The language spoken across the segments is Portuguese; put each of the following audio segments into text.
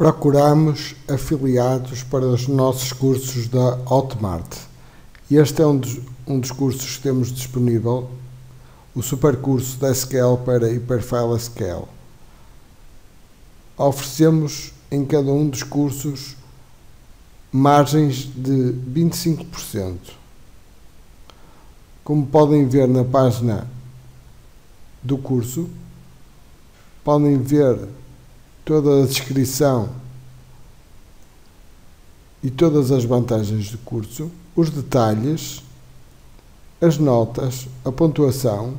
Procuramos afiliados para os nossos cursos da Hotmart. Este é um dos, um dos cursos que temos disponível, o supercurso da SQL para Hyperfile SQL. Oferecemos em cada um dos cursos margens de 25%. Como podem ver na página do curso, podem ver toda a descrição e todas as vantagens do curso, os detalhes, as notas, a pontuação.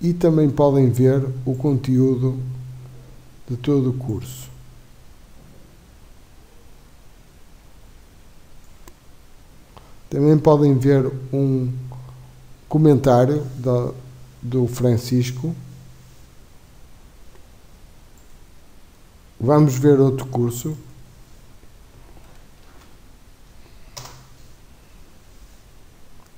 E também podem ver o conteúdo de todo o curso. Também podem ver um comentário da, do Francisco. Vamos ver outro curso.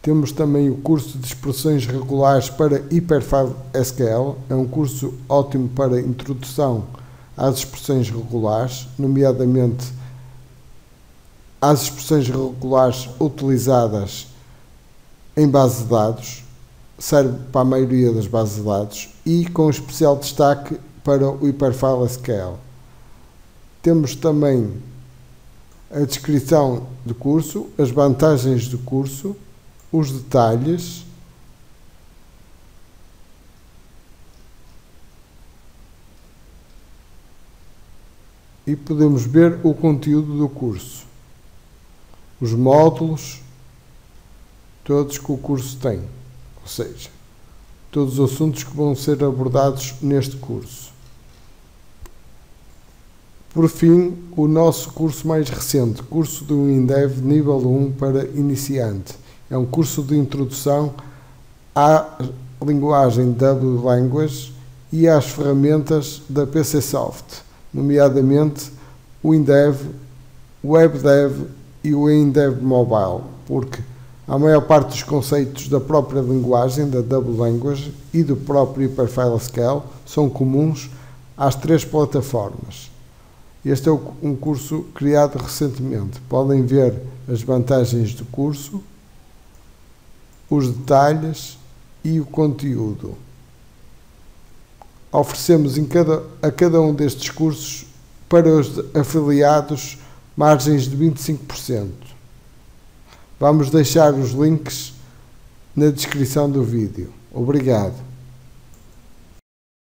Temos também o curso de expressões regulares para Hyperfile SQL. É um curso ótimo para introdução às expressões regulares, nomeadamente às expressões regulares utilizadas em base de dados, serve para a maioria das bases de dados e com especial destaque para o Hyperfile SQL. Temos também a descrição do curso, as vantagens do curso, os detalhes, e podemos ver o conteúdo do curso, os módulos, todos que o curso tem, ou seja, todos os assuntos que vão ser abordados neste curso. Por fim, o nosso curso mais recente, curso do INDEV nível 1 para iniciante. É um curso de introdução à linguagem W Language e às ferramentas da PCSoft, nomeadamente o INDEV, o WebDev e o INDEV Mobile, porque a maior parte dos conceitos da própria linguagem, da Double Language e do próprio Hyperfile SQL são comuns às três plataformas. Este é um curso criado recentemente. Podem ver as vantagens do curso, os detalhes e o conteúdo. Oferecemos cada, a cada um destes cursos para os afiliados margens de 25%. Vamos deixar os links na descrição do vídeo. Obrigado.